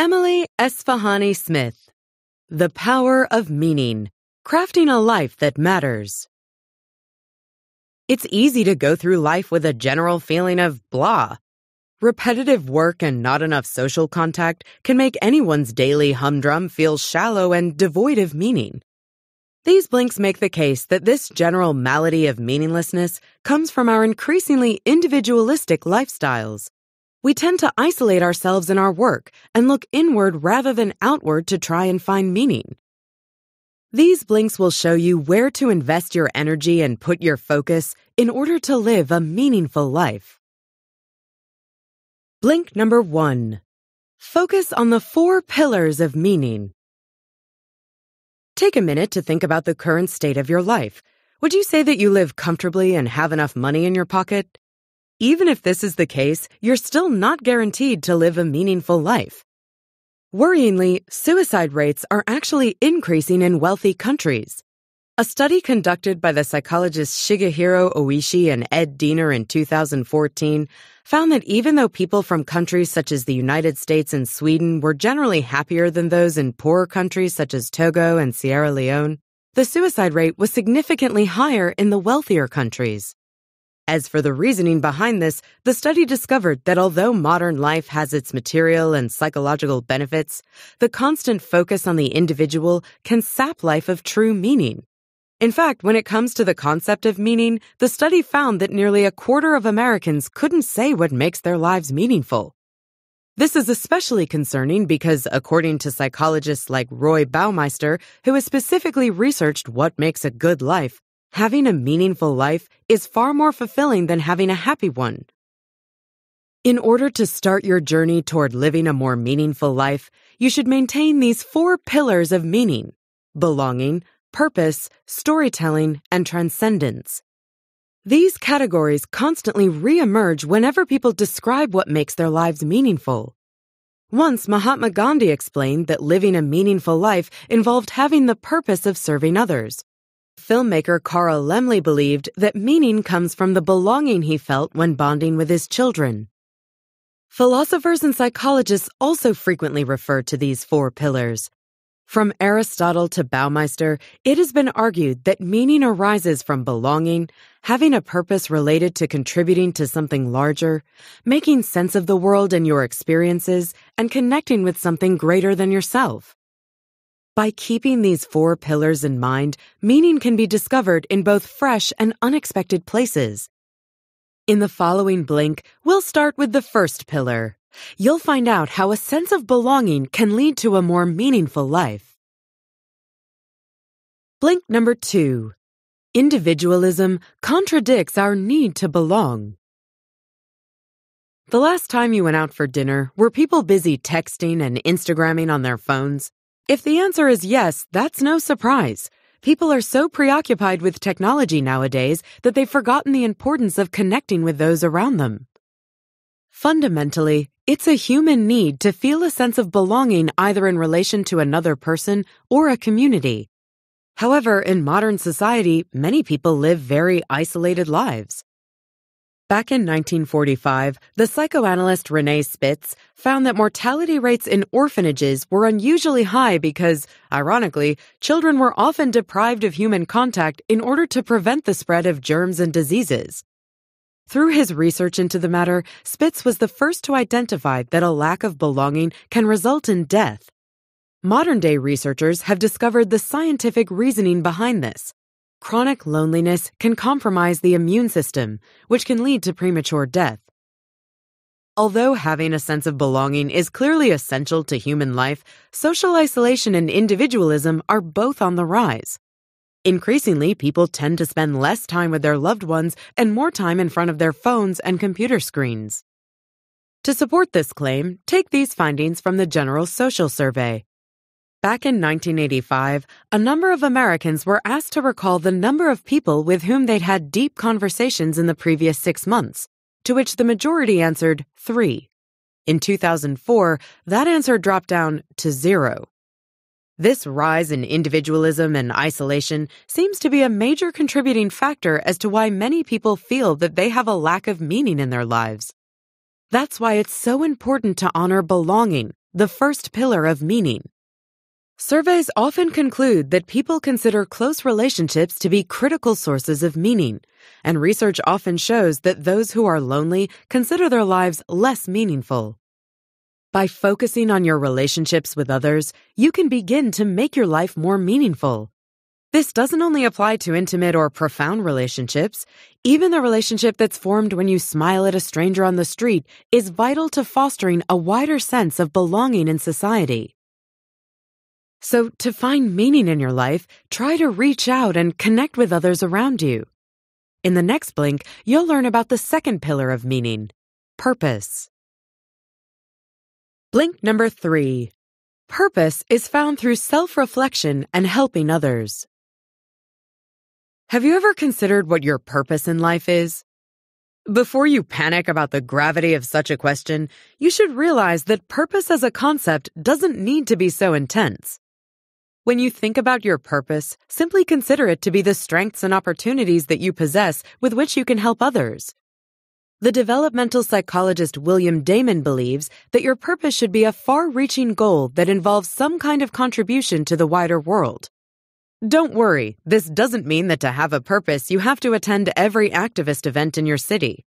Emily Esfahani Smith. The Power of Meaning Crafting a Life That Matters. It's easy to go through life with a general feeling of blah. Repetitive work and not enough social contact can make anyone's daily humdrum feel shallow and devoid of meaning. These blinks make the case that this general malady of meaninglessness comes from our increasingly individualistic lifestyles. We tend to isolate ourselves in our work and look inward rather than outward to try and find meaning. These blinks will show you where to invest your energy and put your focus in order to live a meaningful life. Blink number one. Focus on the four pillars of meaning. Take a minute to think about the current state of your life. Would you say that you live comfortably and have enough money in your pocket? Even if this is the case, you're still not guaranteed to live a meaningful life. Worryingly, suicide rates are actually increasing in wealthy countries. A study conducted by the psychologists Shigehiro Oishi and Ed Diener in 2014 found that even though people from countries such as the United States and Sweden were generally happier than those in poorer countries such as Togo and Sierra Leone, the suicide rate was significantly higher in the wealthier countries. As for the reasoning behind this, the study discovered that although modern life has its material and psychological benefits, the constant focus on the individual can sap life of true meaning. In fact, when it comes to the concept of meaning, the study found that nearly a quarter of Americans couldn't say what makes their lives meaningful. This is especially concerning because, according to psychologists like Roy Baumeister, who has specifically researched what makes a good life, Having a meaningful life is far more fulfilling than having a happy one. In order to start your journey toward living a more meaningful life, you should maintain these four pillars of meaning belonging, purpose, storytelling, and transcendence. These categories constantly reemerge whenever people describe what makes their lives meaningful. Once, Mahatma Gandhi explained that living a meaningful life involved having the purpose of serving others filmmaker Carl Laemmle believed that meaning comes from the belonging he felt when bonding with his children. Philosophers and psychologists also frequently refer to these four pillars. From Aristotle to Baumeister, it has been argued that meaning arises from belonging, having a purpose related to contributing to something larger, making sense of the world and your experiences, and connecting with something greater than yourself. By keeping these four pillars in mind, meaning can be discovered in both fresh and unexpected places. In the following blink, we'll start with the first pillar. You'll find out how a sense of belonging can lead to a more meaningful life. Blink number two. Individualism contradicts our need to belong. The last time you went out for dinner, were people busy texting and Instagramming on their phones? If the answer is yes, that's no surprise. People are so preoccupied with technology nowadays that they've forgotten the importance of connecting with those around them. Fundamentally, it's a human need to feel a sense of belonging either in relation to another person or a community. However, in modern society, many people live very isolated lives. Back in 1945, the psychoanalyst Renee Spitz found that mortality rates in orphanages were unusually high because, ironically, children were often deprived of human contact in order to prevent the spread of germs and diseases. Through his research into the matter, Spitz was the first to identify that a lack of belonging can result in death. Modern day researchers have discovered the scientific reasoning behind this. Chronic loneliness can compromise the immune system, which can lead to premature death. Although having a sense of belonging is clearly essential to human life, social isolation and individualism are both on the rise. Increasingly, people tend to spend less time with their loved ones and more time in front of their phones and computer screens. To support this claim, take these findings from the General Social Survey. Back in 1985, a number of Americans were asked to recall the number of people with whom they'd had deep conversations in the previous six months, to which the majority answered three. In 2004, that answer dropped down to zero. This rise in individualism and isolation seems to be a major contributing factor as to why many people feel that they have a lack of meaning in their lives. That's why it's so important to honor belonging the first pillar of meaning. Surveys often conclude that people consider close relationships to be critical sources of meaning, and research often shows that those who are lonely consider their lives less meaningful. By focusing on your relationships with others, you can begin to make your life more meaningful. This doesn't only apply to intimate or profound relationships. Even the relationship that's formed when you smile at a stranger on the street is vital to fostering a wider sense of belonging in society. So, to find meaning in your life, try to reach out and connect with others around you. In the next blink, you'll learn about the second pillar of meaning purpose. Blink number three Purpose is found through self reflection and helping others. Have you ever considered what your purpose in life is? Before you panic about the gravity of such a question, you should realize that purpose as a concept doesn't need to be so intense. When you think about your purpose, simply consider it to be the strengths and opportunities that you possess with which you can help others. The developmental psychologist William Damon believes that your purpose should be a far reaching goal that involves some kind of contribution to the wider world. Don't worry, this doesn't mean that to have a purpose, you have to attend every activist event in your city.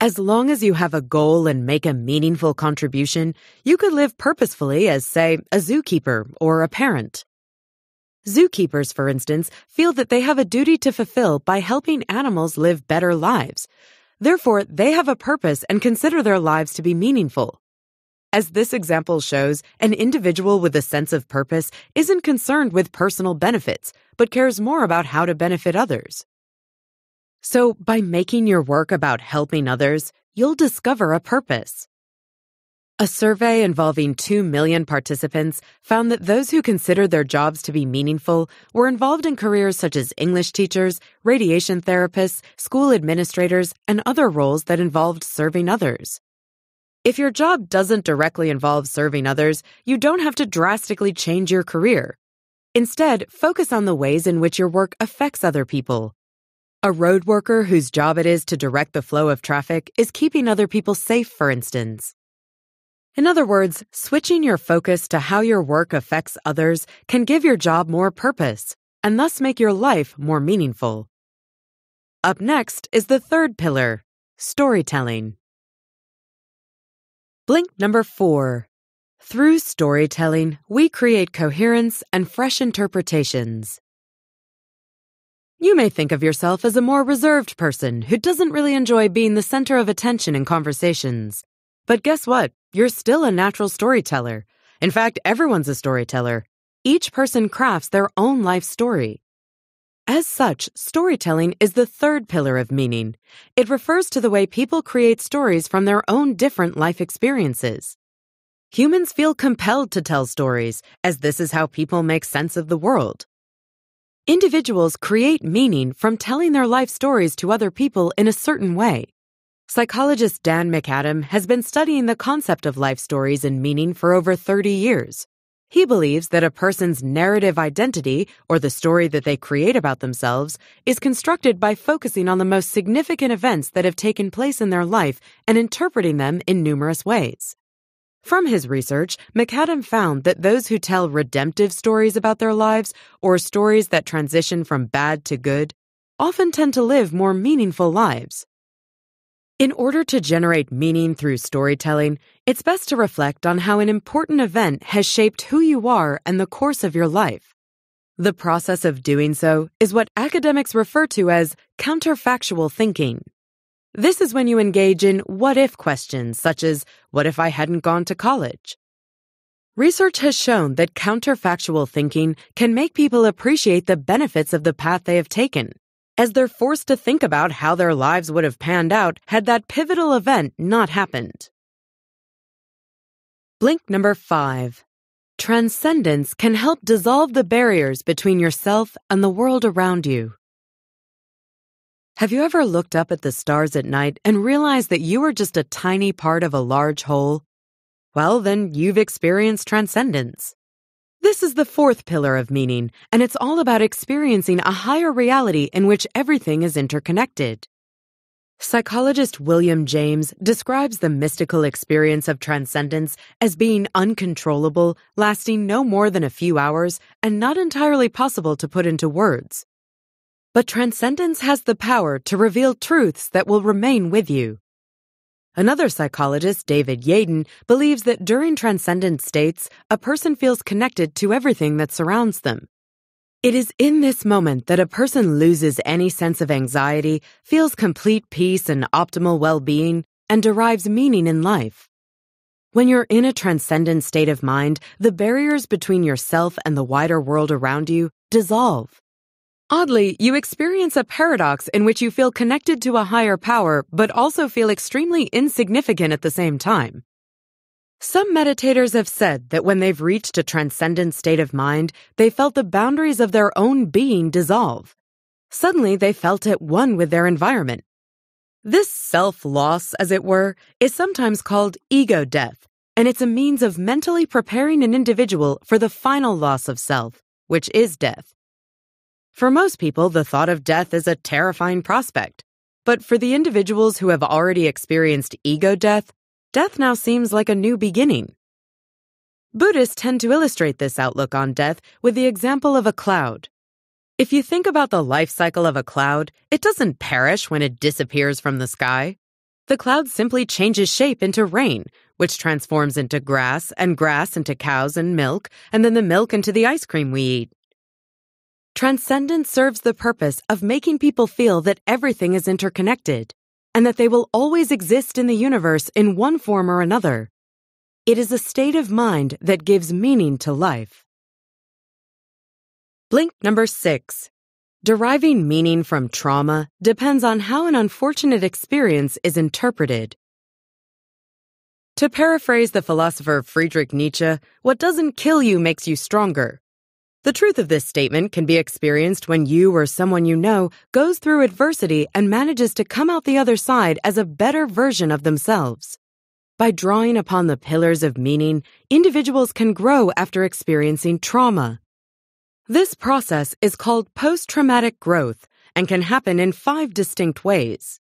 As long as you have a goal and make a meaningful contribution, you could live purposefully as, say, a zookeeper or a parent. Zookeepers, for instance, feel that they have a duty to fulfill by helping animals live better lives. Therefore, they have a purpose and consider their lives to be meaningful. As this example shows, an individual with a sense of purpose isn't concerned with personal benefits, but cares more about how to benefit others. So, by making your work about helping others, you'll discover a purpose. A survey involving 2 million participants found that those who considered their jobs to be meaningful were involved in careers such as English teachers, radiation therapists, school administrators, and other roles that involved serving others. If your job doesn't directly involve serving others, you don't have to drastically change your career. Instead, focus on the ways in which your work affects other people. A road worker whose job it is to direct the flow of traffic is keeping other people safe, for instance. In other words, switching your focus to how your work affects others can give your job more purpose and thus make your life more meaningful. Up next is the third pillar storytelling. Blink number four. Through storytelling, we create coherence and fresh interpretations. You may think of yourself as a more reserved person who doesn't really enjoy being the center of attention in conversations. But guess what? You're still a natural storyteller. In fact, everyone's a storyteller. Each person crafts their own life story. As such, storytelling is the third pillar of meaning. It refers to the way people create stories from their own different life experiences. Humans feel compelled to tell stories, as this is how people make sense of the world. Individuals create meaning from telling their life stories to other people in a certain way. Psychologist Dan McAdam has been studying the concept of life stories and meaning for over 30 years. He believes that a person's narrative identity, or the story that they create about themselves, is constructed by focusing on the most significant events that have taken place in their life and interpreting them in numerous ways. From his research, McAdam found that those who tell redemptive stories about their lives, or stories that transition from bad to good, often tend to live more meaningful lives. In order to generate meaning through storytelling, it's best to reflect on how an important event has shaped who you are and the course of your life. The process of doing so is what academics refer to as counterfactual thinking. This is when you engage in what if questions, such as, what if I hadn't gone to college? Research has shown that counterfactual thinking can make people appreciate the benefits of the path they have taken as they're forced to think about how their lives would have panned out had that pivotal event not happened. Blink number five. Transcendence can help dissolve the barriers between yourself and the world around you. Have you ever looked up at the stars at night and realized that you are just a tiny part of a large whole? Well, then you've experienced transcendence. This is the fourth pillar of meaning, and it's all about experiencing a higher reality in which everything is interconnected. Psychologist William James describes the mystical experience of transcendence as being uncontrollable, lasting no more than a few hours, and not entirely possible to put into words. But transcendence has the power to reveal truths that will remain with you. Another psychologist, David Yaden, believes that during transcendent states, a person feels connected to everything that surrounds them. It is in this moment that a person loses any sense of anxiety, feels complete peace and optimal well-being, and derives meaning in life. When you're in a transcendent state of mind, the barriers between yourself and the wider world around you dissolve. Oddly, you experience a paradox in which you feel connected to a higher power, but also feel extremely insignificant at the same time. Some meditators have said that when they've reached a transcendent state of mind, they felt the boundaries of their own being dissolve. Suddenly, they felt at one with their environment. This self loss, as it were, is sometimes called ego death, and it's a means of mentally preparing an individual for the final loss of self, which is death. For most people, the thought of death is a terrifying prospect. But for the individuals who have already experienced ego death, death now seems like a new beginning. Buddhists tend to illustrate this outlook on death with the example of a cloud. If you think about the life cycle of a cloud, it doesn't perish when it disappears from the sky. The cloud simply changes shape into rain, which transforms into grass, and grass into cows and milk, and then the milk into the ice cream we eat. Transcendence serves the purpose of making people feel that everything is interconnected and that they will always exist in the universe in one form or another. It is a state of mind that gives meaning to life. Blink number six. Deriving meaning from trauma depends on how an unfortunate experience is interpreted. To paraphrase the philosopher Friedrich Nietzsche, what doesn't kill you makes you stronger. The truth of this statement can be experienced when you or someone you know goes through adversity and manages to come out the other side as a better version of themselves. By drawing upon the pillars of meaning, individuals can grow after experiencing trauma. This process is called post-traumatic growth and can happen in five distinct ways.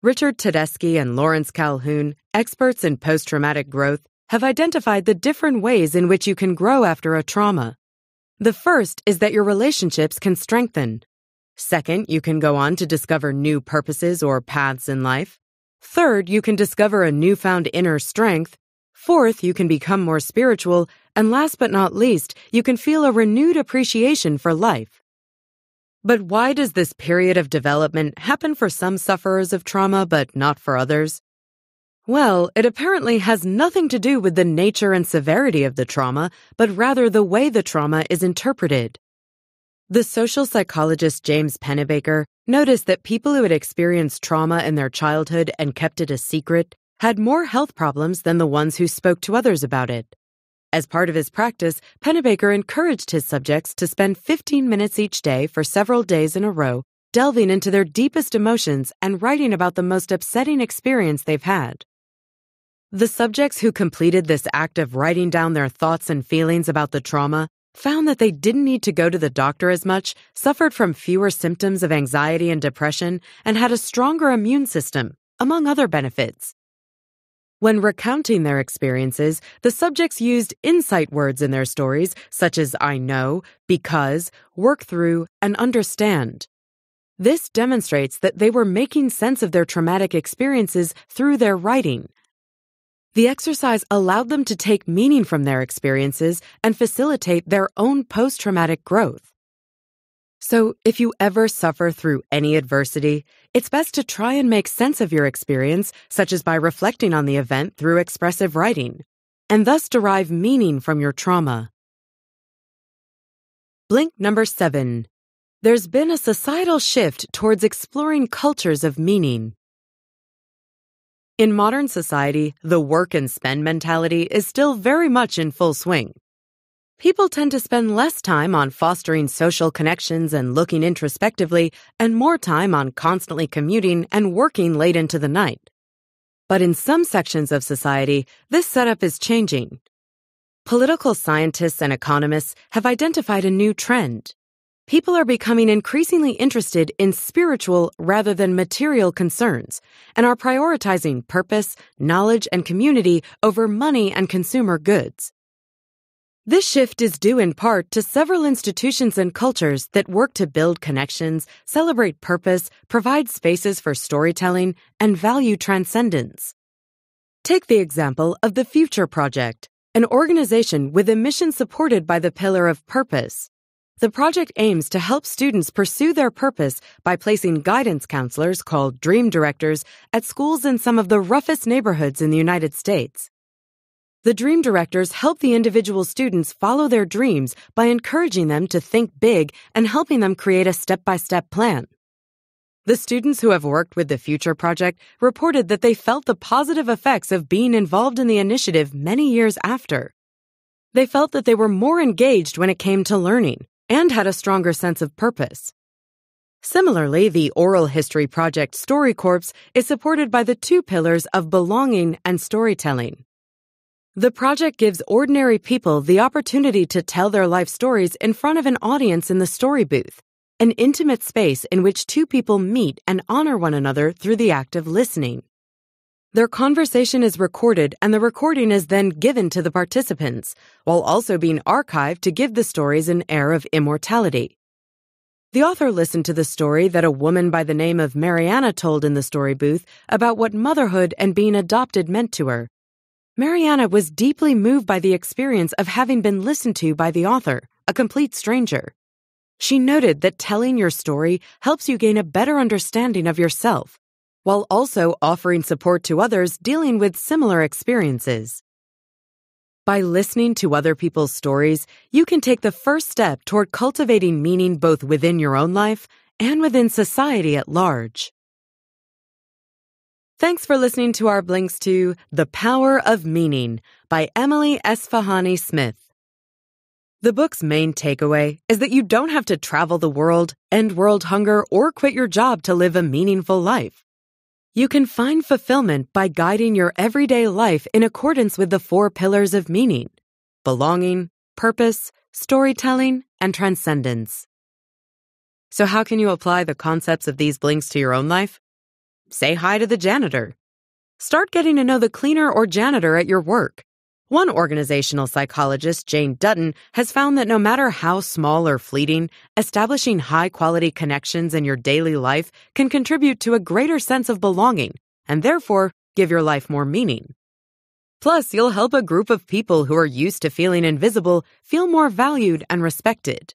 Richard Tedeschi and Lawrence Calhoun, experts in post-traumatic growth, have identified the different ways in which you can grow after a trauma. The first is that your relationships can strengthen. Second, you can go on to discover new purposes or paths in life. Third, you can discover a newfound inner strength. Fourth, you can become more spiritual. And last but not least, you can feel a renewed appreciation for life. But why does this period of development happen for some sufferers of trauma but not for others? Well, it apparently has nothing to do with the nature and severity of the trauma, but rather the way the trauma is interpreted. The social psychologist James Pennebaker noticed that people who had experienced trauma in their childhood and kept it a secret had more health problems than the ones who spoke to others about it. As part of his practice, Pennebaker encouraged his subjects to spend 15 minutes each day for several days in a row delving into their deepest emotions and writing about the most upsetting experience they've had. The subjects who completed this act of writing down their thoughts and feelings about the trauma found that they didn't need to go to the doctor as much, suffered from fewer symptoms of anxiety and depression, and had a stronger immune system, among other benefits. When recounting their experiences, the subjects used insight words in their stories, such as I know, because, work through, and understand. This demonstrates that they were making sense of their traumatic experiences through their writing, the exercise allowed them to take meaning from their experiences and facilitate their own post traumatic growth. So, if you ever suffer through any adversity, it's best to try and make sense of your experience, such as by reflecting on the event through expressive writing, and thus derive meaning from your trauma. Blink number seven. There's been a societal shift towards exploring cultures of meaning. In modern society, the work and spend mentality is still very much in full swing. People tend to spend less time on fostering social connections and looking introspectively, and more time on constantly commuting and working late into the night. But in some sections of society, this setup is changing. Political scientists and economists have identified a new trend. People are becoming increasingly interested in spiritual rather than material concerns and are prioritizing purpose, knowledge, and community over money and consumer goods. This shift is due in part to several institutions and cultures that work to build connections, celebrate purpose, provide spaces for storytelling, and value transcendence. Take the example of the Future Project, an organization with a mission supported by the pillar of purpose. The project aims to help students pursue their purpose by placing guidance counselors called dream directors at schools in some of the roughest neighborhoods in the United States. The dream directors help the individual students follow their dreams by encouraging them to think big and helping them create a step by step plan. The students who have worked with the Future Project reported that they felt the positive effects of being involved in the initiative many years after. They felt that they were more engaged when it came to learning and had a stronger sense of purpose. Similarly, the Oral History Project StoryCorps is supported by the two pillars of belonging and storytelling. The project gives ordinary people the opportunity to tell their life stories in front of an audience in the story booth, an intimate space in which two people meet and honor one another through the act of listening. Their conversation is recorded and the recording is then given to the participants, while also being archived to give the stories an air of immortality. The author listened to the story that a woman by the name of Mariana told in the story booth about what motherhood and being adopted meant to her Mariana was deeply moved by the experience of having been listened to by the author, a complete stranger. She noted that telling your story helps you gain a better understanding of yourself, while also offering support to others dealing with similar experiences. By listening to other people's stories, you can take the first step toward cultivating meaning both within your own life and within society at large. Thanks for listening to our blinks to The Power of Meaning by Emily Esfahani Smith. The book's main takeaway is that you don't have to travel the world, end world hunger, or quit your job to live a meaningful life. You can find fulfillment by guiding your everyday life in accordance with the four pillars of meaning belonging, purpose, storytelling, and transcendence. So, how can you apply the concepts of these blinks to your own life? Say hi to the janitor. Start getting to know the cleaner or janitor at your work. One organizational psychologist, Jane Dutton, has found that no matter how small or fleeting, establishing high quality connections in your daily life can contribute to a greater sense of belonging and therefore give your life more meaning. Plus, you'll help a group of people who are used to feeling invisible feel more valued and respected.